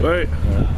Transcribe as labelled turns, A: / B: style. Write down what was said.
A: Bye.